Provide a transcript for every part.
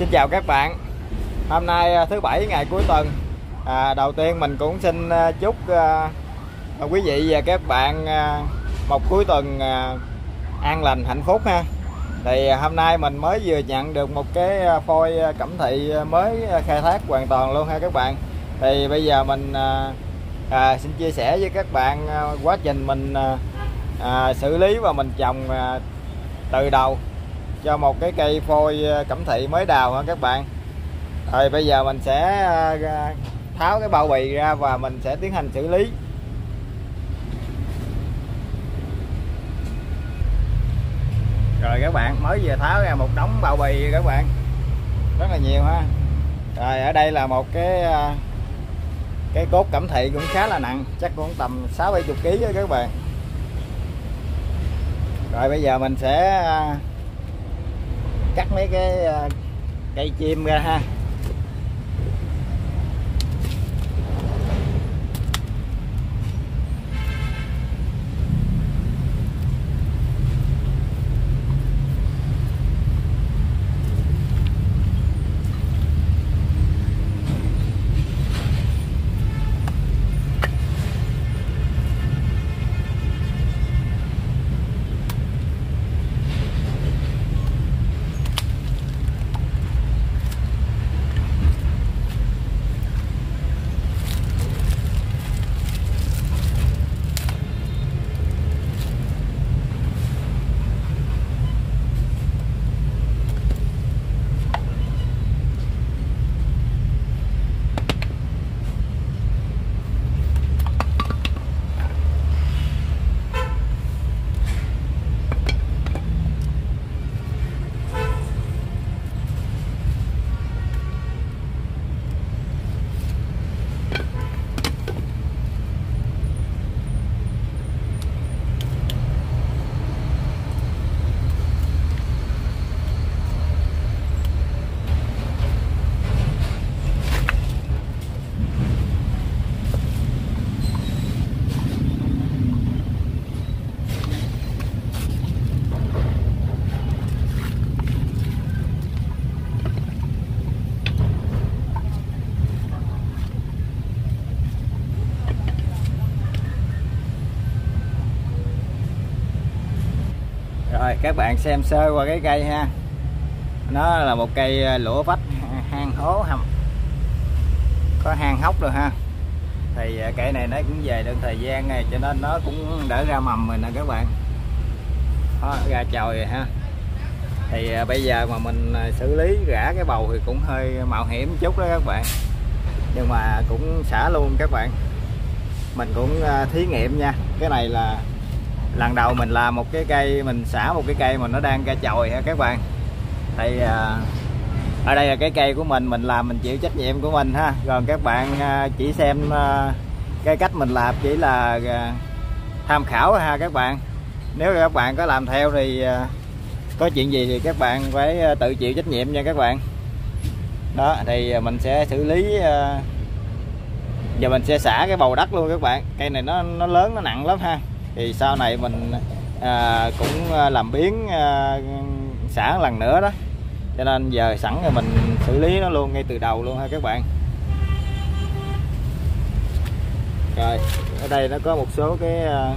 Xin chào các bạn. Hôm nay à, thứ bảy ngày cuối tuần. À, Đầu tiên mình cũng xin à, chúc à, à, quý vị và các bạn à, một cuối tuần à, an lành hạnh phúc ha. Thì hôm nay mình mới vừa nhận được một cái phôi cẩm thị mới khai thác hoàn toàn luôn ha các bạn. Thì bây giờ mình à, à, xin chia sẻ với các bạn à, quá trình mình à, à, xử lý và mình trồng à, từ đầu cho một cái cây phôi ờ, cẩm thị mới đào ha các bạn? Rồi bây giờ mình sẽ ờ, tháo cái bao bì ra và mình sẽ tiến hành xử lý. Rồi các bạn, mới vừa tháo ra một đống bao bì các bạn. Rất là nhiều ha. Rồi ở đây là một cái ờ, cái cốt cẩm thị cũng khá là nặng, chắc cũng tầm 6 70 kg các bạn. Rồi bây giờ mình sẽ cắt mấy cái ờ, cây chim ra ha rồi các bạn xem sơ qua cái cây ha. Nó là một cây à, lũa vách hang hố hầm. Có hang hốc rồi ha. Thì à, cây này nó cũng về được thời gian này cho nên nó cũng đỡ ra mầm rồi nè các bạn. Đó, ra chồi rồi ha. Thì à, bây giờ mà mình xử lý gã cái bầu thì cũng hơi mạo hiểm chút đó các bạn. Nhưng mà cũng xả luôn các bạn. Mình cũng thí nghiệm nha. Cái này là lần đầu mình làm một cái cây mình xả một cái cây mà nó đang ra chồi ha các bạn? Thì à, ở đây là cái cây của mình mình làm mình chịu trách nhiệm của mình ha. Còn các bạn à, chỉ xem à, cái cách mình làm chỉ là à, tham khảo ha các bạn. Nếu các bạn có làm theo thì à, có chuyện gì thì các bạn phải à, tự chịu trách nhiệm nha các bạn. Đó thì à, mình sẽ xử lý à, giờ mình sẽ xả cái bầu đất luôn các bạn. Cây này nó nó lớn nó nặng lắm ha thì sau này mình à, cũng à, làm biến à, xả lần nữa đó. Cho nên giờ sẵn rồi mình xử lý nó luôn ngay từ đầu luôn ha các bạn. Rồi ở đây nó có một số cái à,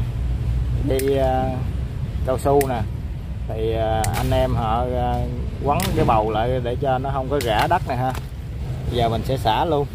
dây à, cao su nè. Thì à, anh em họ à, quấn cái bầu lại để cho nó không có rã đất này ha. Giờ mình sẽ xả luôn.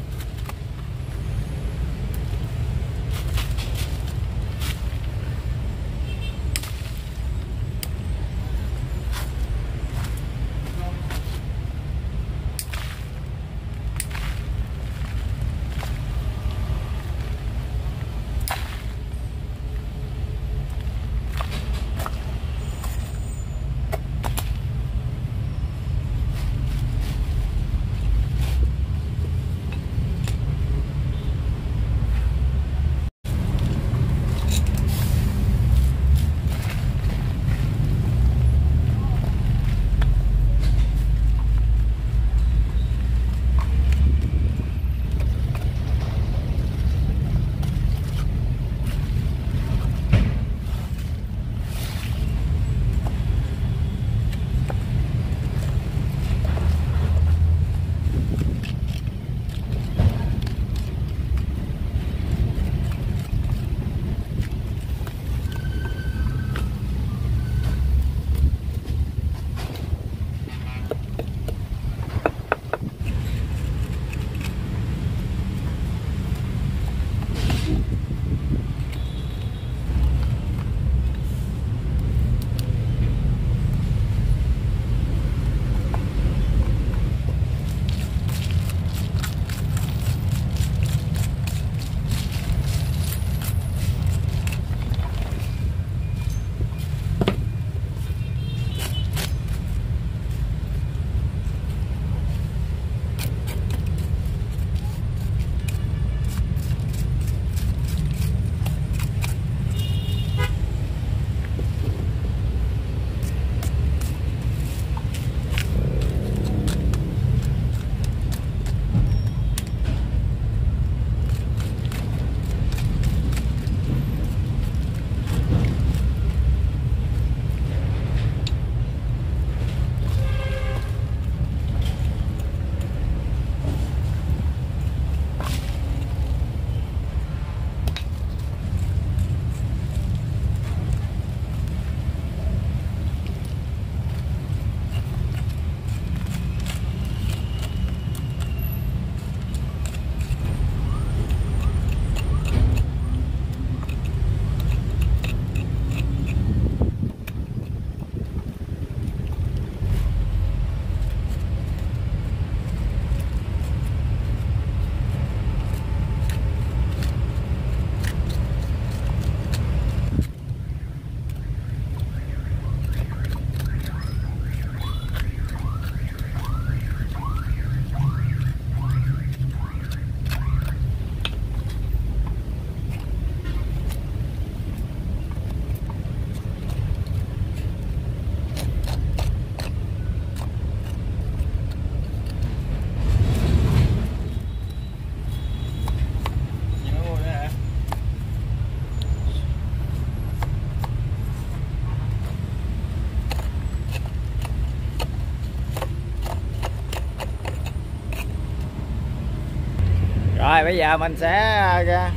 Rồi, bây giờ mình sẽ ờ,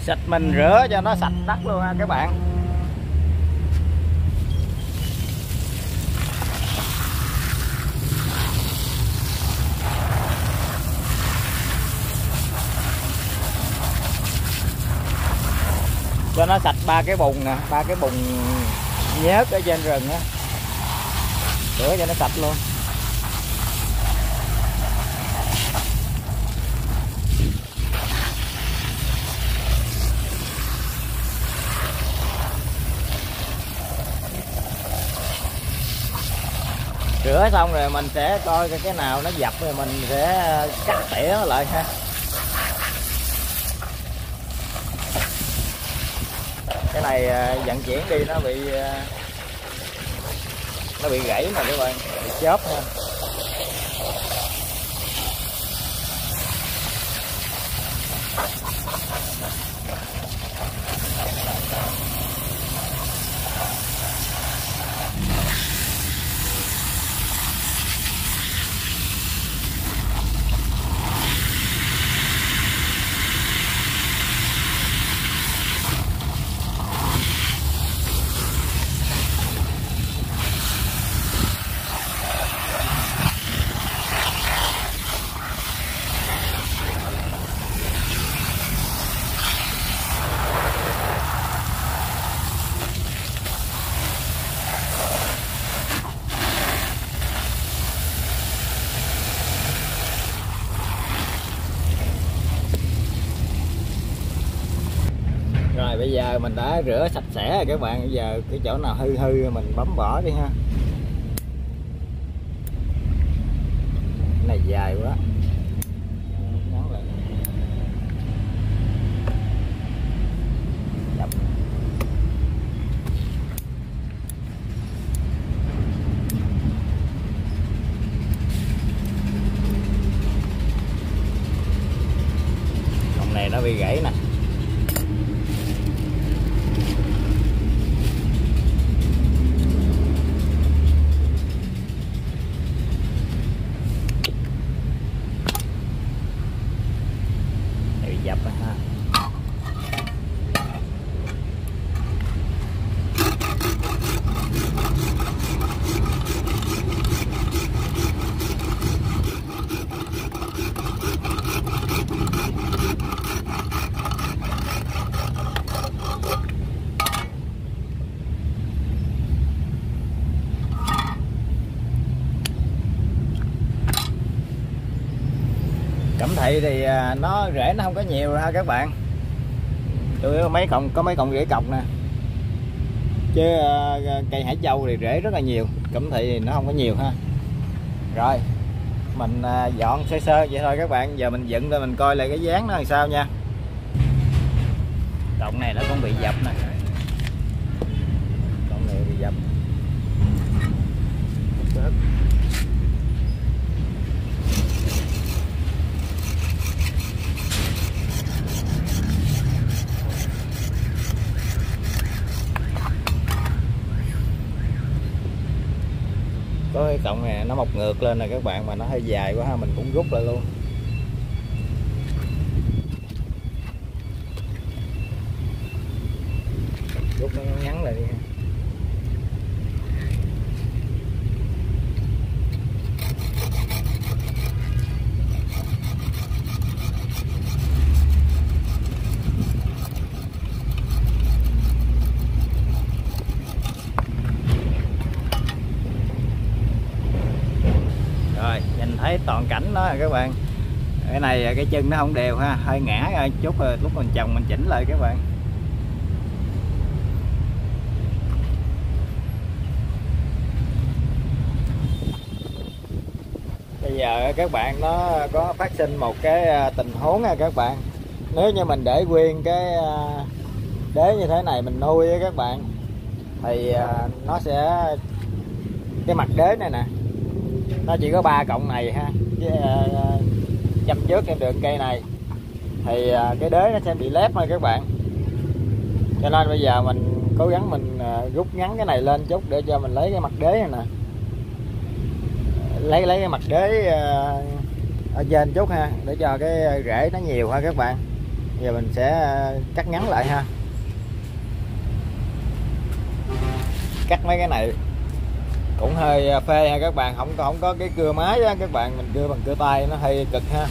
xịt mình rửa cho nó sạch đất luôn ha, các bạn. Cho nó sạch ba cái bùn nè, ba cái bùn nhớt ở trên rừng á. Rửa cho nó sạch luôn. Rửa xong rồi mình sẽ coi cái nào nó dập rồi mình sẽ ờ, cắt tỉa nó lại ha. Cái này ờ, vận chuyển đi nó bị ờ, nó bị gãy mà các bạn, bị chớp ha rồi bây giờ mình đã rửa sạch sẽ rồi các bạn. Bây giờ cái chỗ nào hư hư mình bấm bỏ đi ha. Cái này dài quá ngắn lại Dập. Cọng này nó bị gãy nè bị dập rồi ha cẩm thị thì à, nó rễ, nó không có nhiều ha các bạn. Chủ yếu mấy cọng, có mấy cọng rễ cọc nè. Chứ à, cây hải châu thì rễ rất là nhiều, cẩm thị thì nó không có nhiều ha. Rồi, mình à, dọn sơ sơ vậy thôi các bạn. Giờ mình dựng lên mình coi lại cái dáng nó làm sao nha. Cọng này nó cũng bị dập nè cọng này bị dập bớt có cái cọng này nó mọc ngược lên nè các bạn, mà nó hơi dài quá ha, mình cũng rút lại luôn rút nó ngắn ngắn lại đi ha rồi nhìn thấy toàn cảnh đó các bạn. Cái này cái chân nó không đều ha, hơi ngã ra chút rồi lúc mình chồng mình chỉnh lại các bạn. Bây giờ các bạn nó có phát sinh một cái à, tình huống nha các bạn. Nếu như mình để nguyên cái à, đế như thế này mình nuôi các bạn, thì à, nó sẽ, cái mặt đế này nè nó chỉ có ba cọng này ha. Với uh, ờ, ờ, chăm trước em đường cây này. Thì uh, cái đế nó sẽ bị lép thôi các bạn. Cho nên bây giờ mình cố gắng mình uh, rút ngắn cái này lên chút để cho mình lấy cái mặt đế này nè. Lấy lấy cái mặt đế uh, ở trên chút ha để cho cái rễ nó nhiều ha các bạn. Giờ mình sẽ cắt ngắn lại ha. Cắt mấy cái này cũng hơi à, phê ha, các bạn. Không không có cái cưa máy á, các bạn mình cưa bằng cưa tay nó hơi cực ha.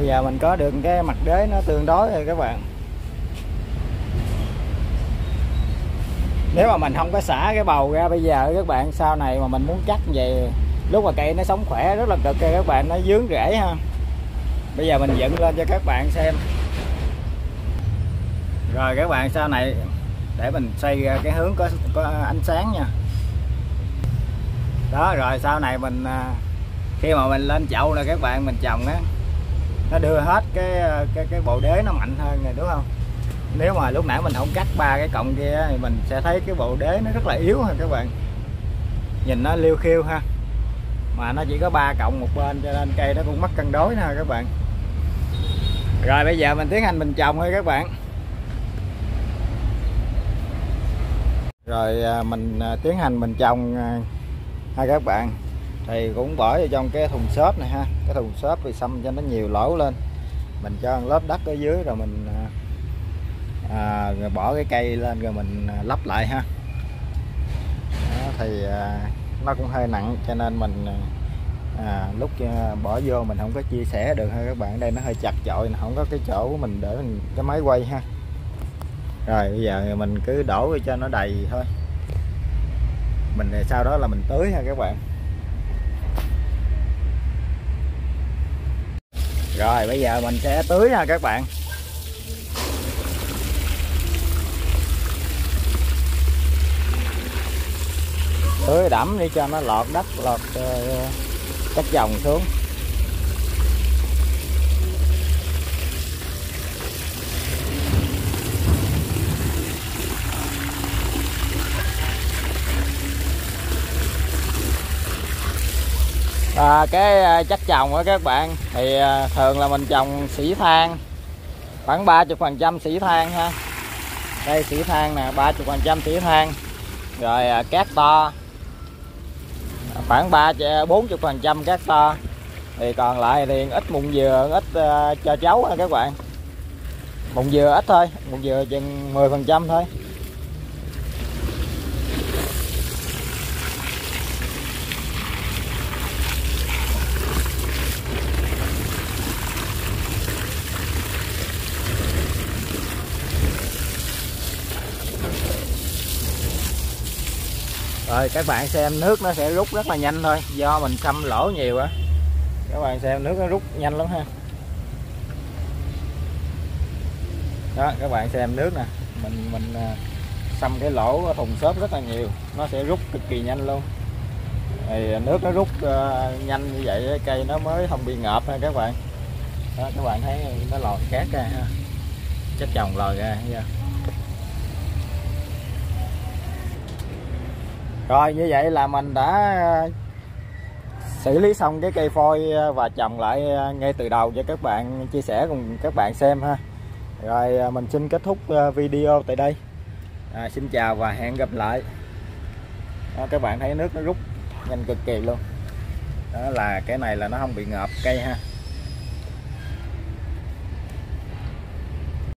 Bây giờ mình có được cái mặt đế nó tương đối rồi các bạn. Nếu mà mình không có xả cái bầu ra bây giờ các bạn, sau này mà mình muốn chắc về lúc mà cây nó sống khỏe rất là cực các bạn, nó dướng rễ ha. Bây giờ mình dựng lên cho các bạn xem. Rồi các bạn, sau này để mình xây ra cái hướng có có ánh sáng nha. Đó, rồi sau này mình à, khi mà mình lên chậu là các bạn, mình trồng á nó đưa hết cái cái cái bộ đế nó mạnh hơn rồi, đúng không? Nếu mà lúc nãy mình không cắt ba cái cọng kia thì mình sẽ thấy cái bộ đế nó rất là yếu ha các bạn? Nhìn nó liêu khiêu ha. Mà nó chỉ có ba cọng một bên, cho nên cây nó cũng mất cân đối nè các bạn. Rồi, bây giờ mình tiến hành mình trồng thôi các bạn. Rồi à, mình à, tiến hành mình trồng à, ha các bạn thì cũng bỏ vào trong cái thùng xốp này ha cái thùng xốp thì xăm cho nó nhiều lỗ lên. Mình cho lớp đất ở dưới rồi mình à, à, rồi bỏ cái cây lên rồi mình à, lắp lại ha. Đó, thì à, nó cũng hơi nặng cho nên mình à, à lúc bỏ vô mình không có chia sẻ được ha các bạn. Đây nó hơi chặt chội không có cái chỗ của mình để mình, cái máy quay ha. Rồi bây giờ mình cứ đổ cho nó đầy thôi. Mình sau đó là mình tưới ha các bạn. Rồi bây giờ mình sẽ tưới ha các bạn. Tưới đẫm đi cho nó lọt đất lọt ờ, uh, đất dòng xuống. À, cái chất trồng á các bạn thì à, thường là mình trồng sỉ than khoảng 30 phần trăm sỉ than ha. Đây sỉ than nè 30 phần trăm sỉ than rồi à, cát to. Khoảng ba à, bốn chục phần trăm cát to. Thì còn lại thì ít mụn dừa ít uh, cho cháu ha các bạn. Mụn dừa ít thôi mụn dừa chừng 10 phần trăm thôi. Rồi các bạn xem nước nó sẽ rút rất là nhanh thôi do mình xăm lỗ nhiều á. Các bạn xem nước nó rút nhanh lắm ha. Đó các bạn xem nước nè mình mình xâm xăm cái lỗ thùng xốp rất là nhiều nó sẽ rút cực kỳ nhanh luôn. Thì à, nước nó rút uh, nhanh như vậy cây nó mới không bị ngợp ha các bạn. Đó các bạn thấy nó lòi cát ra ha. Chất chồng lòi ra ha rồi như vậy là mình đã ờ, xử lý xong cái cây phôi ờ, và trồng lại ờ, ngay từ đầu cho các bạn chia sẻ cùng các bạn xem ha. Rồi mình xin kết thúc video tại đây. À, xin chào và hẹn gặp lại. Đó, các bạn thấy nước nó rút nhanh cực kỳ luôn. Đó là cái này là nó không bị ngợp cây ha.